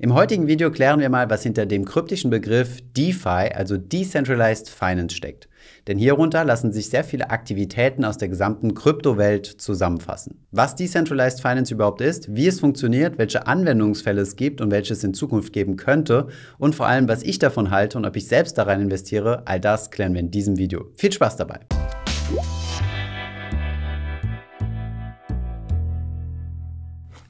Im heutigen Video klären wir mal, was hinter dem kryptischen Begriff DeFi, also Decentralized Finance, steckt. Denn hierunter lassen sich sehr viele Aktivitäten aus der gesamten Kryptowelt zusammenfassen. Was Decentralized Finance überhaupt ist, wie es funktioniert, welche Anwendungsfälle es gibt und welche es in Zukunft geben könnte und vor allem, was ich davon halte und ob ich selbst daran investiere, all das klären wir in diesem Video. Viel Spaß dabei!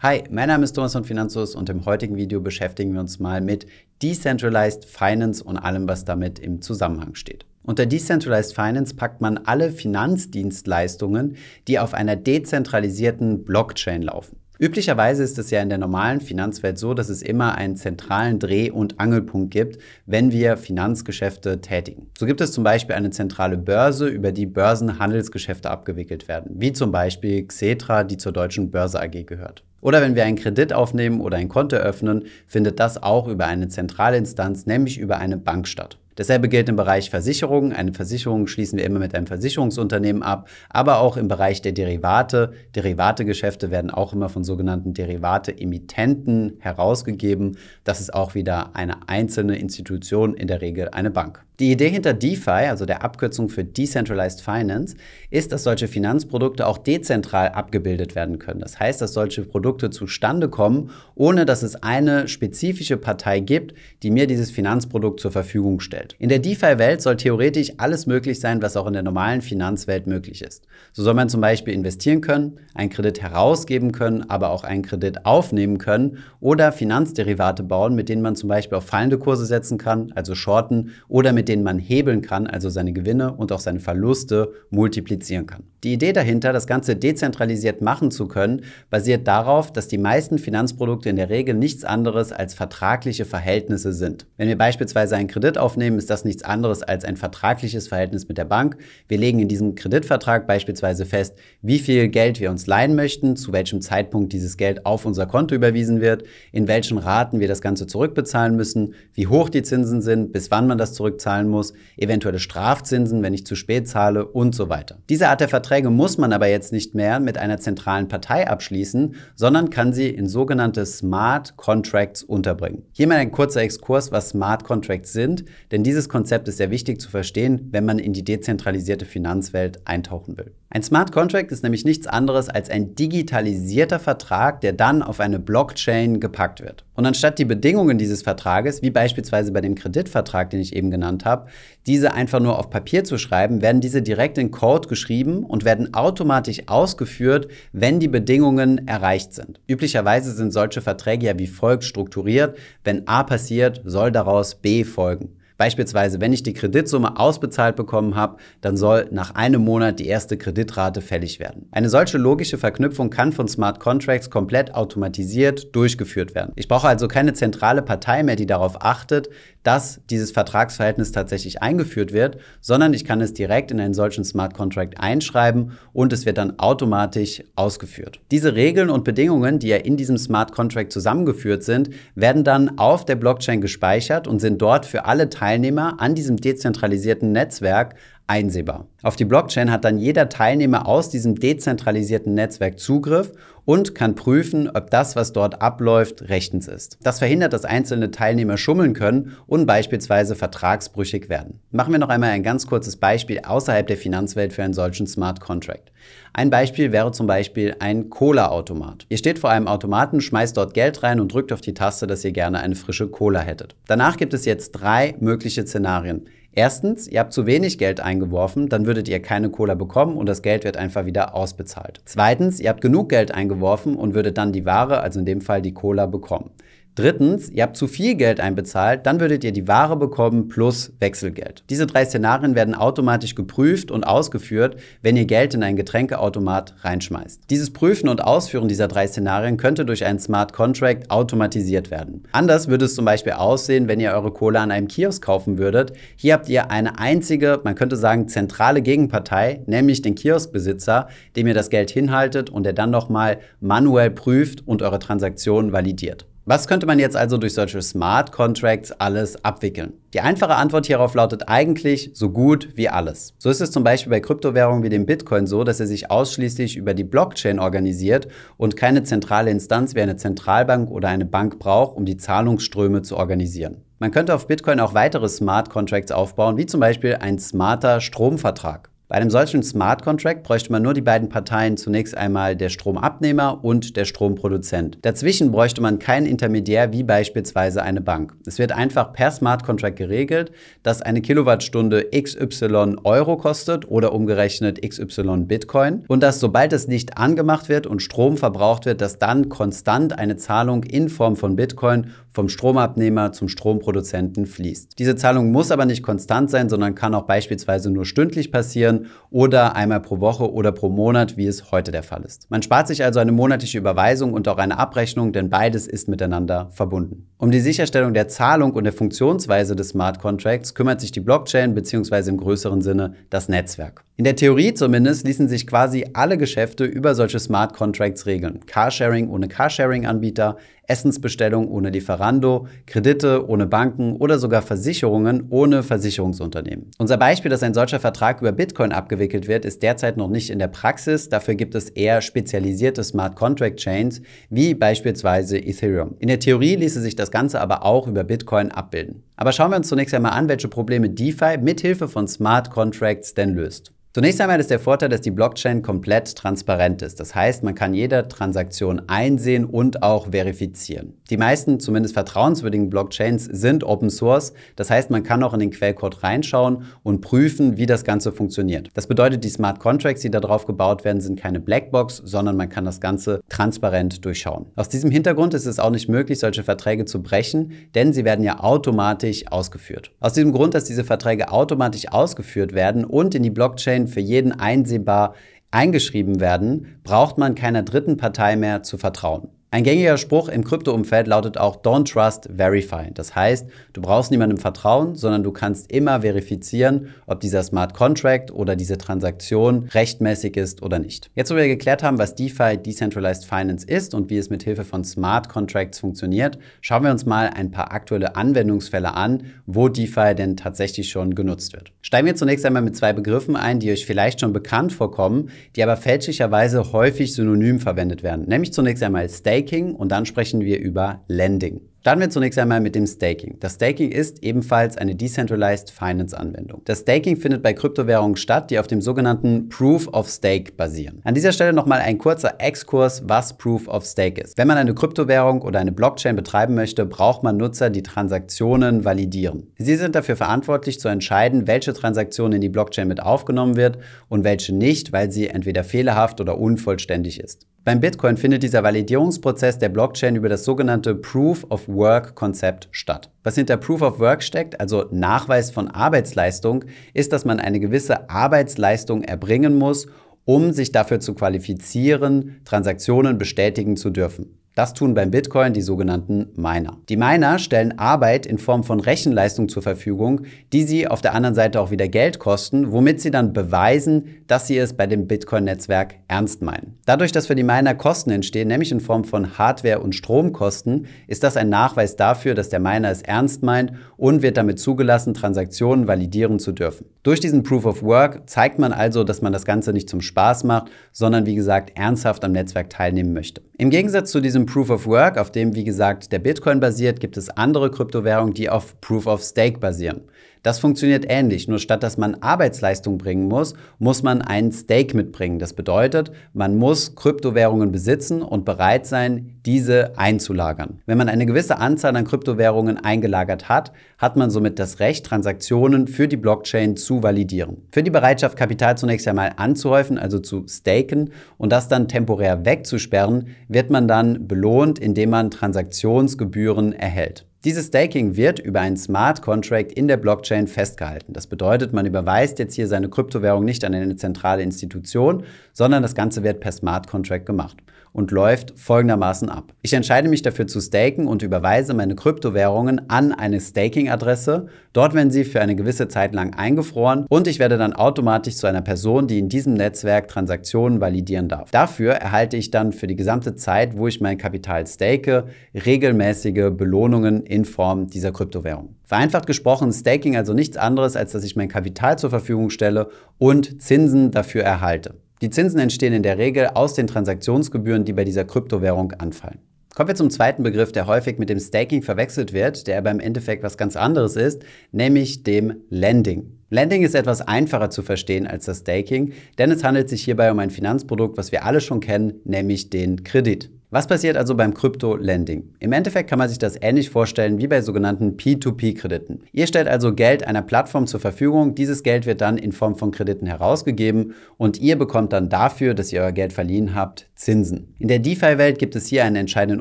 Hi, mein Name ist Thomas von Finanzus und im heutigen Video beschäftigen wir uns mal mit Decentralized Finance und allem, was damit im Zusammenhang steht. Unter Decentralized Finance packt man alle Finanzdienstleistungen, die auf einer dezentralisierten Blockchain laufen. Üblicherweise ist es ja in der normalen Finanzwelt so, dass es immer einen zentralen Dreh- und Angelpunkt gibt, wenn wir Finanzgeschäfte tätigen. So gibt es zum Beispiel eine zentrale Börse, über die Börsenhandelsgeschäfte abgewickelt werden, wie zum Beispiel Xetra, die zur deutschen Börse AG gehört. Oder wenn wir einen Kredit aufnehmen oder ein Konto öffnen, findet das auch über eine zentrale Instanz, nämlich über eine Bank statt. Dasselbe gilt im Bereich Versicherungen. Eine Versicherung schließen wir immer mit einem Versicherungsunternehmen ab, aber auch im Bereich der Derivate. Derivategeschäfte werden auch immer von sogenannten Derivate-Emittenten herausgegeben. Das ist auch wieder eine einzelne Institution, in der Regel eine Bank. Die Idee hinter DeFi, also der Abkürzung für Decentralized Finance, ist, dass solche Finanzprodukte auch dezentral abgebildet werden können. Das heißt, dass solche Produkte zustande kommen, ohne dass es eine spezifische Partei gibt, die mir dieses Finanzprodukt zur Verfügung stellt. In der DeFi-Welt soll theoretisch alles möglich sein, was auch in der normalen Finanzwelt möglich ist. So soll man zum Beispiel investieren können, einen Kredit herausgeben können, aber auch einen Kredit aufnehmen können oder Finanzderivate bauen, mit denen man zum Beispiel auf fallende Kurse setzen kann, also shorten oder mit mit denen man hebeln kann, also seine Gewinne und auch seine Verluste multiplizieren kann. Die Idee dahinter, das Ganze dezentralisiert machen zu können, basiert darauf, dass die meisten Finanzprodukte in der Regel nichts anderes als vertragliche Verhältnisse sind. Wenn wir beispielsweise einen Kredit aufnehmen, ist das nichts anderes als ein vertragliches Verhältnis mit der Bank. Wir legen in diesem Kreditvertrag beispielsweise fest, wie viel Geld wir uns leihen möchten, zu welchem Zeitpunkt dieses Geld auf unser Konto überwiesen wird, in welchen Raten wir das Ganze zurückbezahlen müssen, wie hoch die Zinsen sind, bis wann man das zurückzahlen muss, eventuelle Strafzinsen, wenn ich zu spät zahle und so weiter. Diese Art der Verträge Verträge muss man aber jetzt nicht mehr mit einer zentralen Partei abschließen, sondern kann sie in sogenannte Smart Contracts unterbringen. Hier mal ein kurzer Exkurs, was Smart Contracts sind, denn dieses Konzept ist sehr wichtig zu verstehen, wenn man in die dezentralisierte Finanzwelt eintauchen will. Ein Smart Contract ist nämlich nichts anderes als ein digitalisierter Vertrag, der dann auf eine Blockchain gepackt wird. Und anstatt die Bedingungen dieses Vertrages, wie beispielsweise bei dem Kreditvertrag, den ich eben genannt habe, diese einfach nur auf Papier zu schreiben, werden diese direkt in Code geschrieben und werden automatisch ausgeführt, wenn die Bedingungen erreicht sind. Üblicherweise sind solche Verträge ja wie folgt strukturiert. Wenn A passiert, soll daraus B folgen. Beispielsweise, wenn ich die Kreditsumme ausbezahlt bekommen habe, dann soll nach einem Monat die erste Kreditrate fällig werden. Eine solche logische Verknüpfung kann von Smart Contracts komplett automatisiert durchgeführt werden. Ich brauche also keine zentrale Partei mehr, die darauf achtet, dass dieses Vertragsverhältnis tatsächlich eingeführt wird, sondern ich kann es direkt in einen solchen Smart Contract einschreiben und es wird dann automatisch ausgeführt. Diese Regeln und Bedingungen, die ja in diesem Smart Contract zusammengeführt sind, werden dann auf der Blockchain gespeichert und sind dort für alle Teilnehmer an diesem dezentralisierten Netzwerk einsehbar. Auf die Blockchain hat dann jeder Teilnehmer aus diesem dezentralisierten Netzwerk Zugriff und kann prüfen, ob das, was dort abläuft, rechtens ist. Das verhindert, dass einzelne Teilnehmer schummeln können und beispielsweise vertragsbrüchig werden. Machen wir noch einmal ein ganz kurzes Beispiel außerhalb der Finanzwelt für einen solchen Smart Contract. Ein Beispiel wäre zum Beispiel ein Cola-Automat. Ihr steht vor einem Automaten, schmeißt dort Geld rein und drückt auf die Taste, dass ihr gerne eine frische Cola hättet. Danach gibt es jetzt drei mögliche Szenarien. Erstens, ihr habt zu wenig Geld eingeworfen, dann würdet ihr keine Cola bekommen und das Geld wird einfach wieder ausbezahlt. Zweitens, ihr habt genug Geld eingeworfen und würdet dann die Ware, also in dem Fall die Cola, bekommen. Drittens, ihr habt zu viel Geld einbezahlt, dann würdet ihr die Ware bekommen plus Wechselgeld. Diese drei Szenarien werden automatisch geprüft und ausgeführt, wenn ihr Geld in einen Getränkeautomat reinschmeißt. Dieses Prüfen und Ausführen dieser drei Szenarien könnte durch einen Smart Contract automatisiert werden. Anders würde es zum Beispiel aussehen, wenn ihr eure Cola an einem Kiosk kaufen würdet. Hier habt ihr eine einzige, man könnte sagen, zentrale Gegenpartei, nämlich den Kioskbesitzer, dem ihr das Geld hinhaltet und der dann nochmal manuell prüft und eure Transaktion validiert. Was könnte man jetzt also durch solche Smart Contracts alles abwickeln? Die einfache Antwort hierauf lautet eigentlich so gut wie alles. So ist es zum Beispiel bei Kryptowährungen wie dem Bitcoin so, dass er sich ausschließlich über die Blockchain organisiert und keine zentrale Instanz wie eine Zentralbank oder eine Bank braucht, um die Zahlungsströme zu organisieren. Man könnte auf Bitcoin auch weitere Smart Contracts aufbauen, wie zum Beispiel ein smarter Stromvertrag. Bei einem solchen Smart Contract bräuchte man nur die beiden Parteien zunächst einmal der Stromabnehmer und der Stromproduzent. Dazwischen bräuchte man keinen Intermediär wie beispielsweise eine Bank. Es wird einfach per Smart Contract geregelt, dass eine Kilowattstunde XY Euro kostet oder umgerechnet XY Bitcoin und dass sobald das Licht angemacht wird und Strom verbraucht wird, dass dann konstant eine Zahlung in Form von Bitcoin vom Stromabnehmer zum Stromproduzenten fließt. Diese Zahlung muss aber nicht konstant sein, sondern kann auch beispielsweise nur stündlich passieren oder einmal pro Woche oder pro Monat, wie es heute der Fall ist. Man spart sich also eine monatliche Überweisung und auch eine Abrechnung, denn beides ist miteinander verbunden. Um die Sicherstellung der Zahlung und der Funktionsweise des Smart Contracts kümmert sich die Blockchain bzw. im größeren Sinne das Netzwerk. In der Theorie zumindest ließen sich quasi alle Geschäfte über solche Smart Contracts regeln. Carsharing ohne Carsharing-Anbieter, Essensbestellung ohne Lieferando, Kredite ohne Banken oder sogar Versicherungen ohne Versicherungsunternehmen. Unser Beispiel, dass ein solcher Vertrag über Bitcoin abgewickelt wird, ist derzeit noch nicht in der Praxis. Dafür gibt es eher spezialisierte Smart Contract Chains wie beispielsweise Ethereum. In der Theorie ließe sich das Ganze aber auch über Bitcoin abbilden. Aber schauen wir uns zunächst einmal an, welche Probleme DeFi mithilfe von Smart Contracts denn löst. Zunächst einmal ist der Vorteil, dass die Blockchain komplett transparent ist. Das heißt, man kann jede Transaktion einsehen und auch verifizieren. Die meisten, zumindest vertrauenswürdigen Blockchains sind Open Source. Das heißt, man kann auch in den Quellcode reinschauen und prüfen, wie das Ganze funktioniert. Das bedeutet, die Smart Contracts, die darauf gebaut werden, sind keine Blackbox, sondern man kann das Ganze transparent durchschauen. Aus diesem Hintergrund ist es auch nicht möglich, solche Verträge zu brechen, denn sie werden ja automatisch ausgeführt. Aus diesem Grund, dass diese Verträge automatisch ausgeführt werden und in die Blockchain für jeden einsehbar eingeschrieben werden, braucht man keiner dritten Partei mehr zu vertrauen. Ein gängiger Spruch im Krypto-Umfeld lautet auch Don't Trust, Verify. Das heißt, du brauchst niemandem vertrauen, sondern du kannst immer verifizieren, ob dieser Smart Contract oder diese Transaktion rechtmäßig ist oder nicht. Jetzt, wo wir geklärt haben, was DeFi, Decentralized Finance ist und wie es mit Hilfe von Smart Contracts funktioniert, schauen wir uns mal ein paar aktuelle Anwendungsfälle an, wo DeFi denn tatsächlich schon genutzt wird. Steigen wir zunächst einmal mit zwei Begriffen ein, die euch vielleicht schon bekannt vorkommen, die aber fälschlicherweise häufig synonym verwendet werden. Nämlich zunächst einmal Stake Staking und dann sprechen wir über Lending. Starten wir zunächst einmal mit dem Staking. Das Staking ist ebenfalls eine Decentralized Finance Anwendung. Das Staking findet bei Kryptowährungen statt, die auf dem sogenannten Proof of Stake basieren. An dieser Stelle nochmal ein kurzer Exkurs, was Proof of Stake ist. Wenn man eine Kryptowährung oder eine Blockchain betreiben möchte, braucht man Nutzer, die Transaktionen validieren. Sie sind dafür verantwortlich zu entscheiden, welche Transaktion in die Blockchain mit aufgenommen wird und welche nicht, weil sie entweder fehlerhaft oder unvollständig ist. Beim Bitcoin findet dieser Validierungsprozess der Blockchain über das sogenannte Proof of Work Konzept statt. Was hinter Proof of Work steckt, also Nachweis von Arbeitsleistung, ist, dass man eine gewisse Arbeitsleistung erbringen muss, um sich dafür zu qualifizieren, Transaktionen bestätigen zu dürfen. Das tun beim Bitcoin die sogenannten Miner. Die Miner stellen Arbeit in Form von Rechenleistung zur Verfügung, die sie auf der anderen Seite auch wieder Geld kosten, womit sie dann beweisen, dass sie es bei dem Bitcoin-Netzwerk ernst meinen. Dadurch, dass für die Miner Kosten entstehen, nämlich in Form von Hardware- und Stromkosten, ist das ein Nachweis dafür, dass der Miner es ernst meint und wird damit zugelassen, Transaktionen validieren zu dürfen. Durch diesen Proof of Work zeigt man also, dass man das Ganze nicht zum Spaß macht, sondern wie gesagt ernsthaft am Netzwerk teilnehmen möchte. Im Gegensatz zu diesem Proof of Work, auf dem wie gesagt der Bitcoin basiert, gibt es andere Kryptowährungen, die auf Proof of Stake basieren. Das funktioniert ähnlich, nur statt dass man Arbeitsleistung bringen muss, muss man einen Stake mitbringen. Das bedeutet, man muss Kryptowährungen besitzen und bereit sein, diese einzulagern. Wenn man eine gewisse Anzahl an Kryptowährungen eingelagert hat, hat man somit das Recht, Transaktionen für die Blockchain zu validieren. Für die Bereitschaft, Kapital zunächst einmal anzuhäufen, also zu staken und das dann temporär wegzusperren, wird man dann belohnt, indem man Transaktionsgebühren erhält. Dieses Staking wird über einen Smart Contract in der Blockchain festgehalten. Das bedeutet, man überweist jetzt hier seine Kryptowährung nicht an eine zentrale Institution, sondern das Ganze wird per Smart Contract gemacht. Und läuft folgendermaßen ab. Ich entscheide mich dafür zu staken und überweise meine Kryptowährungen an eine Staking-Adresse. Dort werden sie für eine gewisse Zeit lang eingefroren und ich werde dann automatisch zu einer Person, die in diesem Netzwerk Transaktionen validieren darf. Dafür erhalte ich dann für die gesamte Zeit, wo ich mein Kapital stake, regelmäßige Belohnungen in Form dieser Kryptowährung. Vereinfacht gesprochen, Staking also nichts anderes, als dass ich mein Kapital zur Verfügung stelle und Zinsen dafür erhalte. Die Zinsen entstehen in der Regel aus den Transaktionsgebühren, die bei dieser Kryptowährung anfallen. Kommen wir zum zweiten Begriff, der häufig mit dem Staking verwechselt wird, der aber im Endeffekt was ganz anderes ist, nämlich dem Lending. Lending ist etwas einfacher zu verstehen als das Staking, denn es handelt sich hierbei um ein Finanzprodukt, was wir alle schon kennen, nämlich den Kredit. Was passiert also beim Krypto-Lending? Im Endeffekt kann man sich das ähnlich vorstellen wie bei sogenannten P2P-Krediten. Ihr stellt also Geld einer Plattform zur Verfügung, dieses Geld wird dann in Form von Krediten herausgegeben und ihr bekommt dann dafür, dass ihr euer Geld verliehen habt, Zinsen. In der DeFi-Welt gibt es hier einen entscheidenden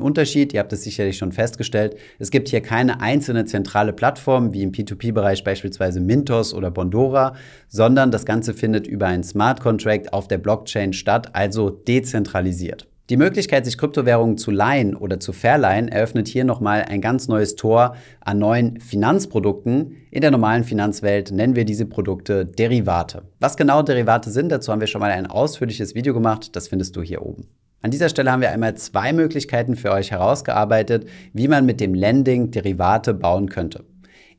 Unterschied, ihr habt es sicherlich schon festgestellt. Es gibt hier keine einzelne zentrale Plattform, wie im P2P-Bereich beispielsweise Mintos oder Bondora, sondern das Ganze findet über einen Smart Contract auf der Blockchain statt, also dezentralisiert. Die Möglichkeit, sich Kryptowährungen zu leihen oder zu verleihen, eröffnet hier nochmal ein ganz neues Tor an neuen Finanzprodukten. In der normalen Finanzwelt nennen wir diese Produkte Derivate. Was genau Derivate sind, dazu haben wir schon mal ein ausführliches Video gemacht, das findest du hier oben. An dieser Stelle haben wir einmal zwei Möglichkeiten für euch herausgearbeitet, wie man mit dem Lending Derivate bauen könnte.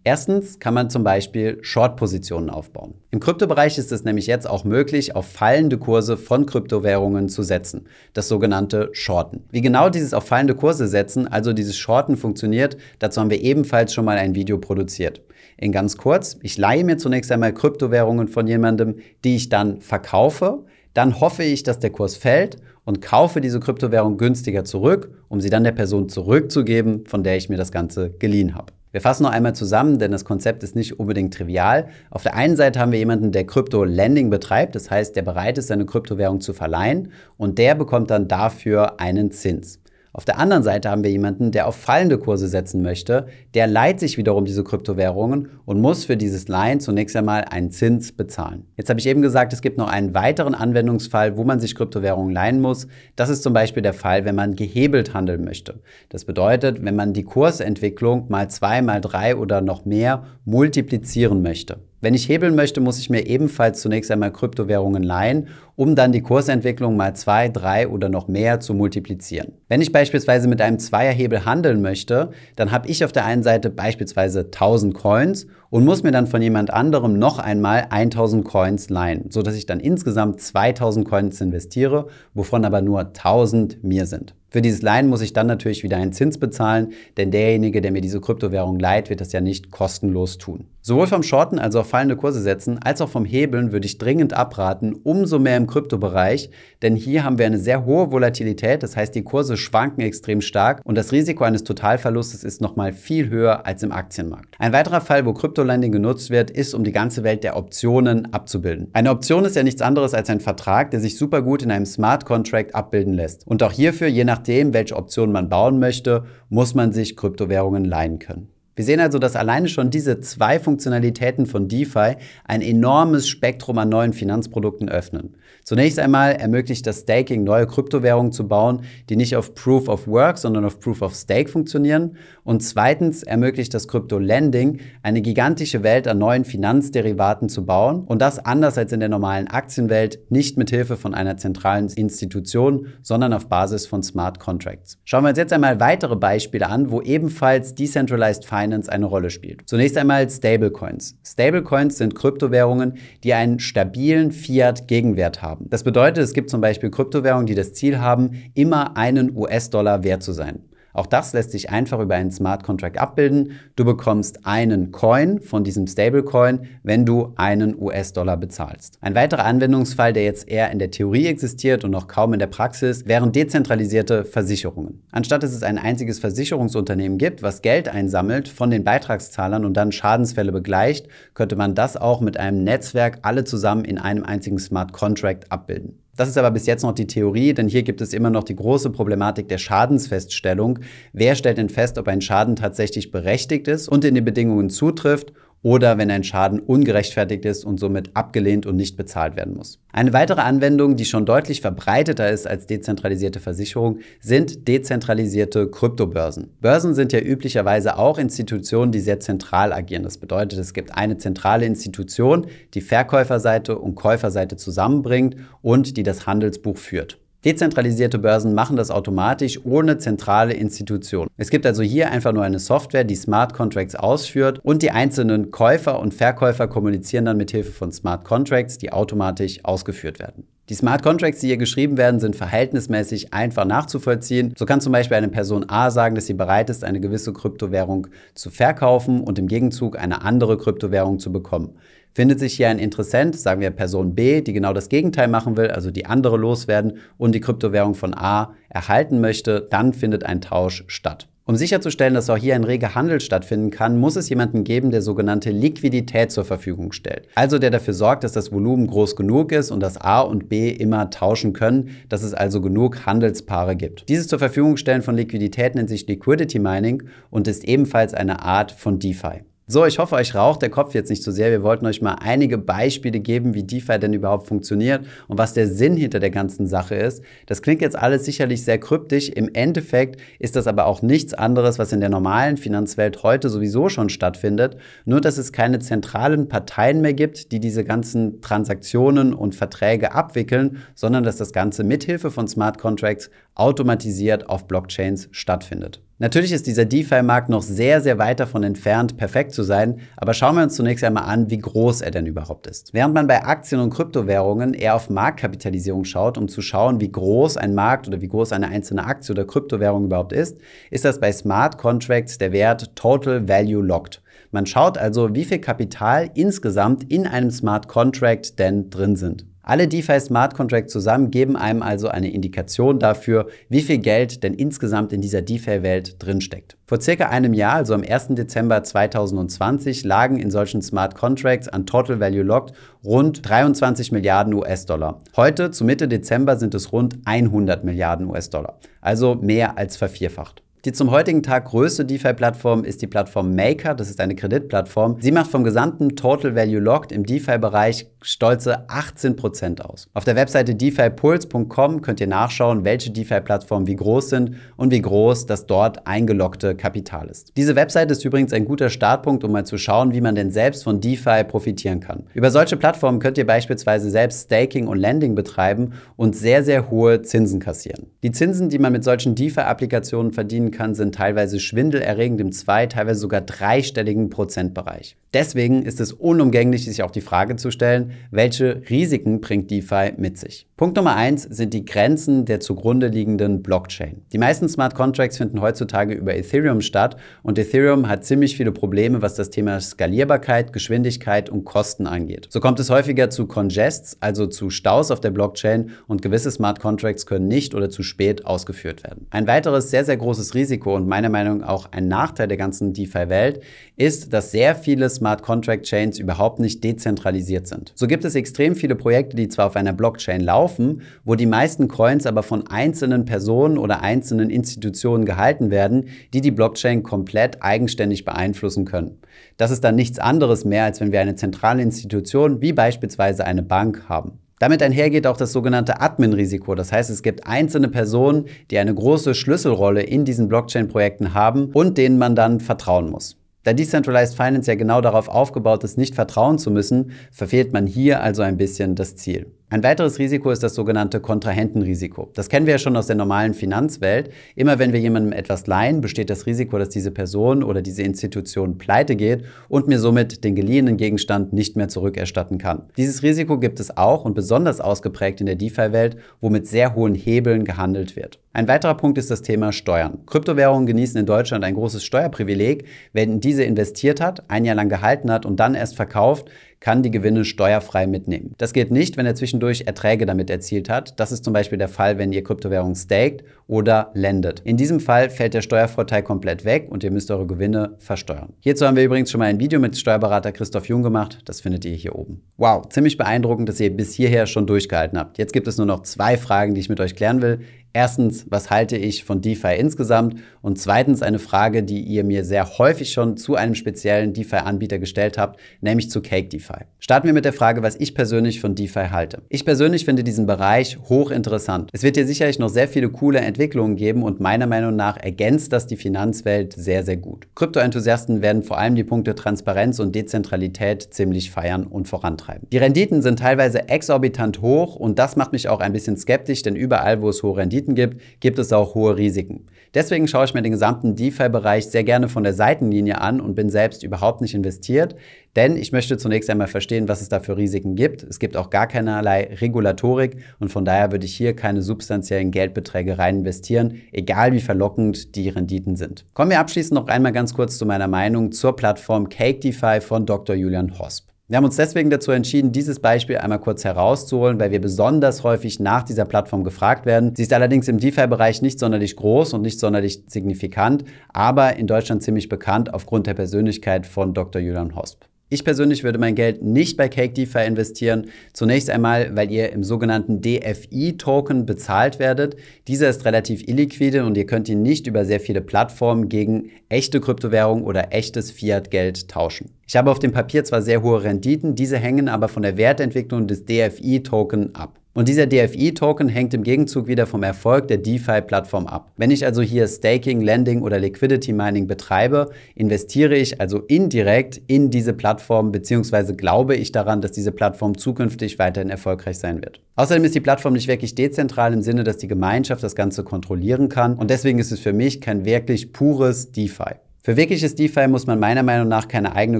Erstens kann man zum Beispiel Short-Positionen aufbauen. Im Kryptobereich ist es nämlich jetzt auch möglich, auf fallende Kurse von Kryptowährungen zu setzen, das sogenannte Shorten. Wie genau dieses auf fallende Kurse setzen, also dieses Shorten funktioniert, dazu haben wir ebenfalls schon mal ein Video produziert. In ganz kurz, ich leihe mir zunächst einmal Kryptowährungen von jemandem, die ich dann verkaufe, dann hoffe ich, dass der Kurs fällt und kaufe diese Kryptowährung günstiger zurück, um sie dann der Person zurückzugeben, von der ich mir das Ganze geliehen habe. Wir fassen noch einmal zusammen, denn das Konzept ist nicht unbedingt trivial. Auf der einen Seite haben wir jemanden, der Krypto-Lending betreibt, das heißt, der bereit ist, seine Kryptowährung zu verleihen und der bekommt dann dafür einen Zins. Auf der anderen Seite haben wir jemanden, der auf fallende Kurse setzen möchte, der leiht sich wiederum diese Kryptowährungen und muss für dieses Leihen zunächst einmal einen Zins bezahlen. Jetzt habe ich eben gesagt, es gibt noch einen weiteren Anwendungsfall, wo man sich Kryptowährungen leihen muss. Das ist zum Beispiel der Fall, wenn man gehebelt handeln möchte. Das bedeutet, wenn man die Kursentwicklung mal zwei, mal drei oder noch mehr multiplizieren möchte. Wenn ich hebeln möchte, muss ich mir ebenfalls zunächst einmal Kryptowährungen leihen, um dann die Kursentwicklung mal zwei, drei oder noch mehr zu multiplizieren. Wenn ich beispielsweise mit einem Zweierhebel handeln möchte, dann habe ich auf der einen Seite beispielsweise 1000 Coins und muss mir dann von jemand anderem noch einmal 1000 Coins leihen, sodass ich dann insgesamt 2000 Coins investiere, wovon aber nur 1000 mir sind. Für dieses Leihen muss ich dann natürlich wieder einen Zins bezahlen, denn derjenige, der mir diese Kryptowährung leiht, wird das ja nicht kostenlos tun. Sowohl vom Shorten, also auf fallende Kurse setzen, als auch vom Hebeln würde ich dringend abraten, umso mehr im Kryptobereich, denn hier haben wir eine sehr hohe Volatilität, das heißt, die Kurse schwanken extrem stark und das Risiko eines Totalverlustes ist nochmal viel höher als im Aktienmarkt. Ein weiterer Fall, wo Kryptolending genutzt wird, ist, um die ganze Welt der Optionen abzubilden. Eine Option ist ja nichts anderes als ein Vertrag, der sich super gut in einem Smart Contract abbilden lässt. Und auch hierfür, je nachdem, welche Option man bauen möchte, muss man sich Kryptowährungen leihen können. Wir sehen also, dass alleine schon diese zwei Funktionalitäten von DeFi ein enormes Spektrum an neuen Finanzprodukten öffnen. Zunächst einmal ermöglicht das Staking neue Kryptowährungen zu bauen, die nicht auf Proof of Work, sondern auf Proof of Stake funktionieren. Und zweitens ermöglicht das Krypto-Lending eine gigantische Welt an neuen Finanzderivaten zu bauen und das anders als in der normalen Aktienwelt nicht mit Hilfe von einer zentralen Institution, sondern auf Basis von Smart Contracts. Schauen wir uns jetzt einmal weitere Beispiele an, wo ebenfalls Decentralized Finance eine Rolle spielt. Zunächst einmal Stablecoins. Stablecoins sind Kryptowährungen, die einen stabilen Fiat-Gegenwert haben. Das bedeutet, es gibt zum Beispiel Kryptowährungen, die das Ziel haben, immer einen US-Dollar wert zu sein. Auch das lässt sich einfach über einen Smart Contract abbilden. Du bekommst einen Coin von diesem Stablecoin, wenn du einen US-Dollar bezahlst. Ein weiterer Anwendungsfall, der jetzt eher in der Theorie existiert und noch kaum in der Praxis, wären dezentralisierte Versicherungen. Anstatt dass es ein einziges Versicherungsunternehmen gibt, was Geld einsammelt von den Beitragszahlern und dann Schadensfälle begleicht, könnte man das auch mit einem Netzwerk alle zusammen in einem einzigen Smart Contract abbilden. Das ist aber bis jetzt noch die Theorie, denn hier gibt es immer noch die große Problematik der Schadensfeststellung. Wer stellt denn fest, ob ein Schaden tatsächlich berechtigt ist und in den Bedingungen zutrifft oder wenn ein Schaden ungerechtfertigt ist und somit abgelehnt und nicht bezahlt werden muss. Eine weitere Anwendung, die schon deutlich verbreiteter ist als dezentralisierte Versicherung, sind dezentralisierte Kryptobörsen. Börsen sind ja üblicherweise auch Institutionen, die sehr zentral agieren. Das bedeutet, es gibt eine zentrale Institution, die Verkäuferseite und Käuferseite zusammenbringt und die das Handelsbuch führt. Dezentralisierte Börsen machen das automatisch ohne zentrale Institution. Es gibt also hier einfach nur eine Software, die Smart Contracts ausführt und die einzelnen Käufer und Verkäufer kommunizieren dann mit Hilfe von Smart Contracts, die automatisch ausgeführt werden. Die Smart Contracts, die hier geschrieben werden, sind verhältnismäßig einfach nachzuvollziehen. So kann zum Beispiel eine Person A sagen, dass sie bereit ist, eine gewisse Kryptowährung zu verkaufen und im Gegenzug eine andere Kryptowährung zu bekommen. Findet sich hier ein Interessent, sagen wir Person B, die genau das Gegenteil machen will, also die andere loswerden und die Kryptowährung von A erhalten möchte, dann findet ein Tausch statt. Um sicherzustellen, dass auch hier ein reger Handel stattfinden kann, muss es jemanden geben, der sogenannte Liquidität zur Verfügung stellt. Also der dafür sorgt, dass das Volumen groß genug ist und dass A und B immer tauschen können, dass es also genug Handelspaare gibt. Dieses zur Verfügung stellen von Liquidität nennt sich Liquidity Mining und ist ebenfalls eine Art von DeFi. So, ich hoffe, euch raucht der Kopf jetzt nicht so sehr. Wir wollten euch mal einige Beispiele geben, wie DeFi denn überhaupt funktioniert und was der Sinn hinter der ganzen Sache ist. Das klingt jetzt alles sicherlich sehr kryptisch. Im Endeffekt ist das aber auch nichts anderes, was in der normalen Finanzwelt heute sowieso schon stattfindet. Nur, dass es keine zentralen Parteien mehr gibt, die diese ganzen Transaktionen und Verträge abwickeln, sondern dass das Ganze mithilfe von Smart Contracts automatisiert auf Blockchains stattfindet. Natürlich ist dieser DeFi-Markt noch sehr, sehr weit davon entfernt, perfekt zu sein, aber schauen wir uns zunächst einmal an, wie groß er denn überhaupt ist. Während man bei Aktien und Kryptowährungen eher auf Marktkapitalisierung schaut, um zu schauen, wie groß ein Markt oder wie groß eine einzelne Aktie oder Kryptowährung überhaupt ist, ist das bei Smart Contracts der Wert Total Value Locked. Man schaut also, wie viel Kapital insgesamt in einem Smart Contract denn drin sind. Alle DeFi Smart Contracts zusammen geben einem also eine Indikation dafür, wie viel Geld denn insgesamt in dieser DeFi-Welt drinsteckt. Vor circa einem Jahr, also am 1. Dezember 2020, lagen in solchen Smart Contracts an Total Value Locked rund 23 Milliarden US-Dollar. Heute, zu Mitte Dezember, sind es rund 100 Milliarden US-Dollar, also mehr als vervierfacht. Die zum heutigen Tag größte DeFi-Plattform ist die Plattform Maker. Das ist eine Kreditplattform. Sie macht vom gesamten Total Value Locked im DeFi-Bereich stolze 18% aus. Auf der Webseite defipulse.com könnt ihr nachschauen, welche DeFi-Plattformen wie groß sind und wie groß das dort eingeloggte Kapital ist. Diese Webseite ist übrigens ein guter Startpunkt, um mal zu schauen, wie man denn selbst von DeFi profitieren kann. Über solche Plattformen könnt ihr beispielsweise selbst Staking und Lending betreiben und sehr, sehr hohe Zinsen kassieren. Die Zinsen, die man mit solchen DeFi-Applikationen verdienen kann, sind teilweise schwindelerregend im zwei-, teilweise sogar dreistelligen Prozentbereich. Deswegen ist es unumgänglich, sich auch die Frage zu stellen, welche Risiken bringt DeFi mit sich. Punkt Nummer eins sind die Grenzen der zugrunde liegenden Blockchain. Die meisten Smart Contracts finden heutzutage über Ethereum statt und Ethereum hat ziemlich viele Probleme, was das Thema Skalierbarkeit, Geschwindigkeit und Kosten angeht. So kommt es häufiger zu Congests, also zu Staus auf der Blockchain und gewisse Smart Contracts können nicht oder zu spät ausgeführt werden. Ein weiteres sehr, sehr großes Risiko und meiner Meinung nach auch ein Nachteil der ganzen DeFi-Welt ist, dass sehr viele Smart Contract Chains überhaupt nicht dezentralisiert sind. So gibt es extrem viele Projekte, die zwar auf einer Blockchain laufen, wo die meisten Coins aber von einzelnen Personen oder einzelnen Institutionen gehalten werden, die die Blockchain komplett eigenständig beeinflussen können. Das ist dann nichts anderes mehr, als wenn wir eine zentrale Institution wie beispielsweise eine Bank haben. Damit einhergeht auch das sogenannte Admin-Risiko. Das heißt, es gibt einzelne Personen, die eine große Schlüsselrolle in diesen Blockchain-Projekten haben und denen man dann vertrauen muss. Da Decentralized Finance ja genau darauf aufgebaut ist, nicht vertrauen zu müssen, verfehlt man hier also ein bisschen das Ziel. Ein weiteres Risiko ist das sogenannte Kontrahentenrisiko. Das kennen wir ja schon aus der normalen Finanzwelt. Immer wenn wir jemandem etwas leihen, besteht das Risiko, dass diese Person oder diese Institution pleite geht und mir somit den geliehenen Gegenstand nicht mehr zurückerstatten kann. Dieses Risiko gibt es auch und besonders ausgeprägt in der DeFi-Welt, wo mit sehr hohen Hebeln gehandelt wird. Ein weiterer Punkt ist das Thema Steuern. Kryptowährungen genießen in Deutschland ein großes Steuerprivileg. Wer in diese investiert hat, ein Jahr lang gehalten hat und dann erst verkauft, kann die Gewinne steuerfrei mitnehmen. Das geht nicht, wenn er zwischendurch Erträge damit erzielt hat. Das ist zum Beispiel der Fall, wenn ihr Kryptowährung staked oder lendet. In diesem Fall fällt der Steuervorteil komplett weg und ihr müsst eure Gewinne versteuern. Hierzu haben wir übrigens schon mal ein Video mit Steuerberater Christoph Jung gemacht. Das findet ihr hier oben. Wow, ziemlich beeindruckend, dass ihr bis hierher schon durchgehalten habt. Jetzt gibt es nur noch zwei Fragen, die ich mit euch klären will. Erstens, was halte ich von DeFi insgesamt? Und zweitens eine Frage, die ihr mir sehr häufig schon zu einem speziellen DeFi-Anbieter gestellt habt, nämlich zu Cake DeFi. Starten wir mit der Frage, was ich persönlich von DeFi halte. Ich persönlich finde diesen Bereich hochinteressant. Es wird hier sicherlich noch sehr viele coole Entwicklungen geben und meiner Meinung nach ergänzt das die Finanzwelt sehr, sehr gut. Krypto-Enthusiasten werden vor allem die Punkte Transparenz und Dezentralität ziemlich feiern und vorantreiben. Die Renditen sind teilweise exorbitant hoch und das macht mich auch ein bisschen skeptisch, denn überall, wo es hohe Renditen Renditen gibt, gibt es auch hohe Risiken. Deswegen schaue ich mir den gesamten DeFi-Bereich sehr gerne von der Seitenlinie an und bin selbst überhaupt nicht investiert, denn ich möchte zunächst einmal verstehen, was es da für Risiken gibt. Es gibt auch gar keinerlei Regulatorik und von daher würde ich hier keine substanziellen Geldbeträge rein investieren, egal wie verlockend die Renditen sind. Kommen wir abschließend noch einmal ganz kurz zu meiner Meinung zur Plattform Cake DeFi von Dr. Julian Hosp. Wir haben uns deswegen dazu entschieden, dieses Beispiel einmal kurz herauszuholen, weil wir besonders häufig nach dieser Plattform gefragt werden. Sie ist allerdings im DeFi-Bereich nicht sonderlich groß und nicht sonderlich signifikant, aber in Deutschland ziemlich bekannt aufgrund der Persönlichkeit von Dr. Julian Hosp. Ich persönlich würde mein Geld nicht bei Cake DeFi investieren. Zunächst einmal, weil ihr im sogenannten DFI-Token bezahlt werdet. Dieser ist relativ illiquide und ihr könnt ihn nicht über sehr viele Plattformen gegen echte Kryptowährung oder echtes Fiat-Geld tauschen. Ich habe auf dem Papier zwar sehr hohe Renditen, diese hängen aber von der Wertentwicklung des DFI-Token ab. Und dieser DFI-Token hängt im Gegenzug wieder vom Erfolg der DeFi-Plattform ab. Wenn ich also hier Staking, Lending oder Liquidity Mining betreibe, investiere ich also indirekt in diese Plattform beziehungsweise glaube ich daran, dass diese Plattform zukünftig weiterhin erfolgreich sein wird. Außerdem ist die Plattform nicht wirklich dezentral im Sinne, dass die Gemeinschaft das Ganze kontrollieren kann und deswegen ist es für mich kein wirklich pures DeFi. Für wirkliches DeFi muss man meiner Meinung nach keine eigene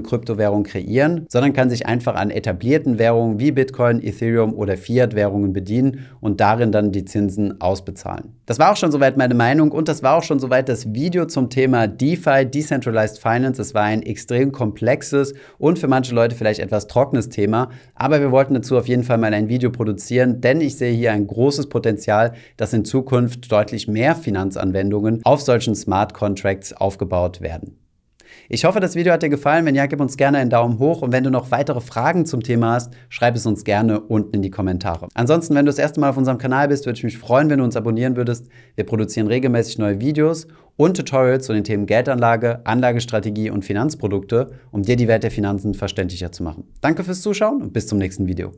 Kryptowährung kreieren, sondern kann sich einfach an etablierten Währungen wie Bitcoin, Ethereum oder Fiat-Währungen bedienen und darin dann die Zinsen ausbezahlen. Das war auch schon soweit meine Meinung und das war auch schon soweit das Video zum Thema DeFi, Decentralized Finance. Es war ein extrem komplexes und für manche Leute vielleicht etwas trockenes Thema, aber wir wollten dazu auf jeden Fall mal ein Video produzieren, denn ich sehe hier ein großes Potenzial, dass in Zukunft deutlich mehr Finanzanwendungen auf solchen Smart Contracts aufgebaut werden. Ich hoffe, das Video hat dir gefallen. Wenn ja, gib uns gerne einen Daumen hoch. Und wenn du noch weitere Fragen zum Thema hast, schreib es uns gerne unten in die Kommentare. Ansonsten, wenn du das erste Mal auf unserem Kanal bist, würde ich mich freuen, wenn du uns abonnieren würdest. Wir produzieren regelmäßig neue Videos und Tutorials zu den Themen Geldanlage, Anlagestrategie und Finanzprodukte, um dir die Welt der Finanzen verständlicher zu machen. Danke fürs Zuschauen und bis zum nächsten Video.